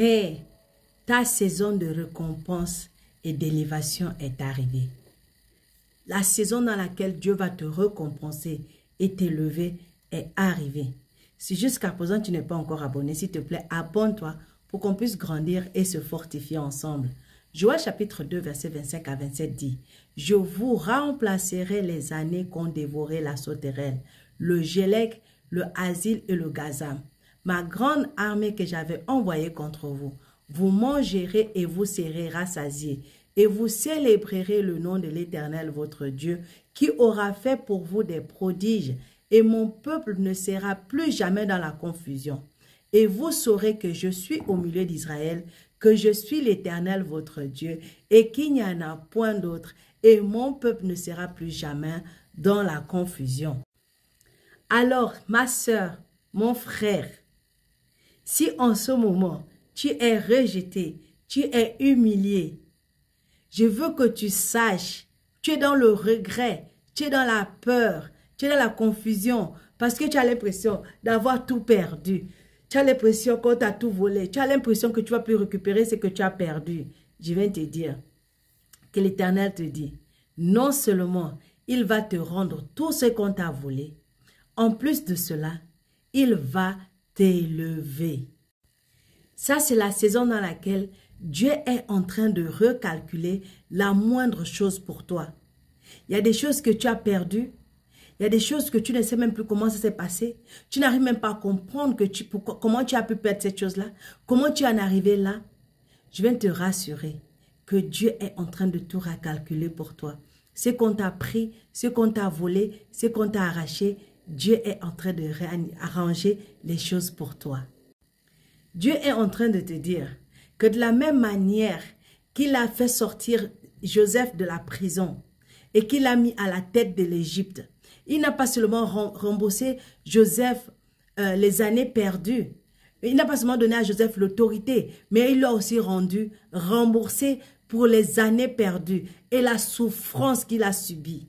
Hé, ta saison de récompense et d'élévation est arrivée. La saison dans laquelle Dieu va te récompenser et t'élever est arrivée. Si jusqu'à présent tu n'es pas encore abonné, s'il te plaît, abonne-toi pour qu'on puisse grandir et se fortifier ensemble. Joël chapitre 2, verset 25 à 27 dit, « Je vous remplacerai les années qu'ont dévoré la sauterelle, le gélec, le asile et le gazam, ma grande armée que j'avais envoyée contre vous. Vous mangerez et vous serez rassasiés, et vous célébrerez le nom de l'Éternel votre Dieu, qui aura fait pour vous des prodiges, et mon peuple ne sera plus jamais dans la confusion. Et vous saurez que je suis au milieu d'Israël, que je suis l'Éternel votre Dieu, et qu'il n'y en a point d'autre, et mon peuple ne sera plus jamais dans la confusion. Alors, ma soeur, mon frère, si en ce moment, tu es rejeté, tu es humilié, je veux que tu saches, tu es dans le regret, tu es dans la peur, tu es dans la confusion, parce que tu as l'impression d'avoir tout perdu. Tu as l'impression qu'on t'a tout volé. Tu as l'impression que tu vas plus récupérer ce que tu as perdu. Je viens te dire que l'Éternel te dit, non seulement il va te rendre tout ce qu'on t'a volé, en plus de cela, il va t'élever. Ça, c'est la saison dans laquelle Dieu est en train de recalculer la moindre chose pour toi. Il y a des choses que tu as perdues. Il y a des choses que tu ne sais même plus comment ça s'est passé. Tu n'arrives même pas à comprendre que tu, comment tu as pu perdre cette chose-là. Comment tu en es arrivé là. Je viens te rassurer que Dieu est en train de tout recalculer pour toi. Ce qu'on t'a pris, ce qu'on t'a volé, ce qu'on t'a arraché, Dieu est en train de arranger les choses pour toi. Dieu est en train de te dire que de la même manière qu'il a fait sortir Joseph de la prison et qu'il l'a mis à la tête de l'Égypte, il n'a pas seulement remboursé Joseph euh, les années perdues, il n'a pas seulement donné à Joseph l'autorité, mais il l'a aussi rendu remboursé pour les années perdues et la souffrance qu'il a subie.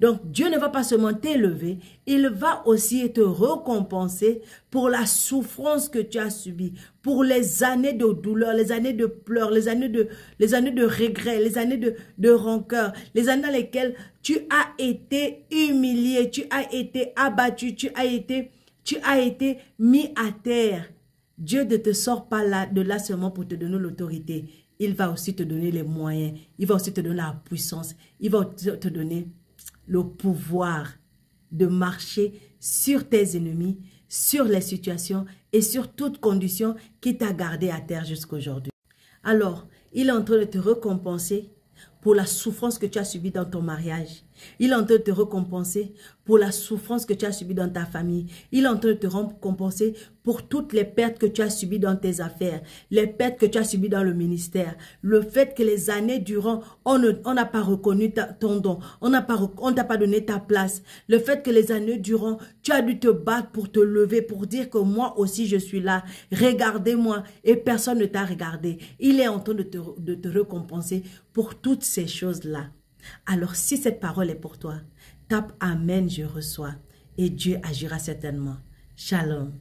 Donc Dieu ne va pas seulement t'élever, il va aussi te récompenser pour la souffrance que tu as subie, pour les années de douleur, les années de pleurs, les années de, les années de regret, les années de, de rancœur, les années dans lesquelles tu as été humilié, tu as été abattu, tu as été, tu as été mis à terre. Dieu ne te sort pas de là seulement pour te donner l'autorité. Il va aussi te donner les moyens. Il va aussi te donner la puissance. Il va te donner le pouvoir de marcher sur tes ennemis, sur les situations et sur toute condition qui t'a gardé à terre jusqu'aujourd'hui. Alors, il est en train de te récompenser pour la souffrance que tu as subie dans ton mariage. Il est en train de te récompenser pour la souffrance que tu as subie dans ta famille. Il est en train de te récompenser pour toutes les pertes que tu as subies dans tes affaires, les pertes que tu as subies dans le ministère, le fait que les années durant, on n'a pas reconnu ton don, on n'a pas, on t'a pas donné ta place, le fait que les années durant, tu as dû te battre pour te lever, pour dire que moi aussi je suis là, regardez-moi, et personne ne t'a regardé. Il est en train de te, de te récompenser pour toutes ces choses-là. Alors si cette parole est pour toi, tape Amen, je reçois. Et Dieu agira certainement. Shalom.